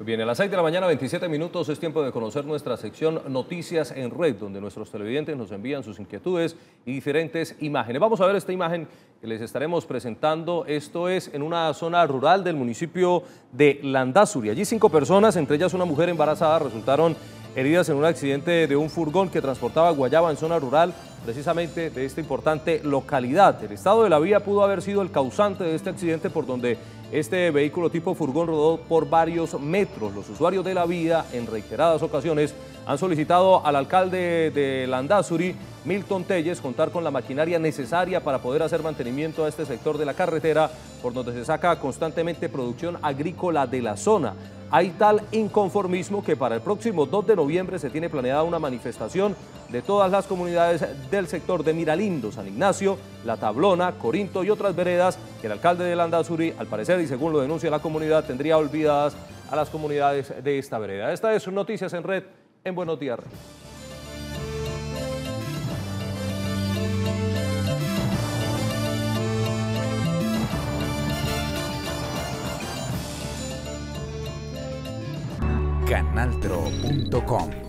Bien, a las 6 de la mañana, 27 minutos, es tiempo de conocer nuestra sección Noticias en Red, donde nuestros televidentes nos envían sus inquietudes y diferentes imágenes. Vamos a ver esta imagen que les estaremos presentando. Esto es en una zona rural del municipio de Landazuri. Allí cinco personas, entre ellas una mujer embarazada, resultaron heridas en un accidente de un furgón que transportaba guayaba en zona rural, precisamente de esta importante localidad. El estado de la vía pudo haber sido el causante de este accidente por donde este vehículo tipo furgón rodó por varios metros. Los usuarios de la vía en reiteradas ocasiones han solicitado al alcalde de Landazuri, Milton Telles, contar con la maquinaria necesaria para poder hacer mantenimiento a este sector de la carretera por donde se saca constantemente producción agrícola de la zona. Hay tal inconformismo que para el próximo 2 de noviembre se tiene planeada una manifestación de todas las comunidades del sector de Miralindo, San Ignacio, La Tablona, Corinto y otras veredas que el alcalde de Landazuri, al parecer y según lo denuncia la comunidad, tendría olvidadas a las comunidades de esta vereda. Esta es Noticias en Red en Buenos Días. canaltro.com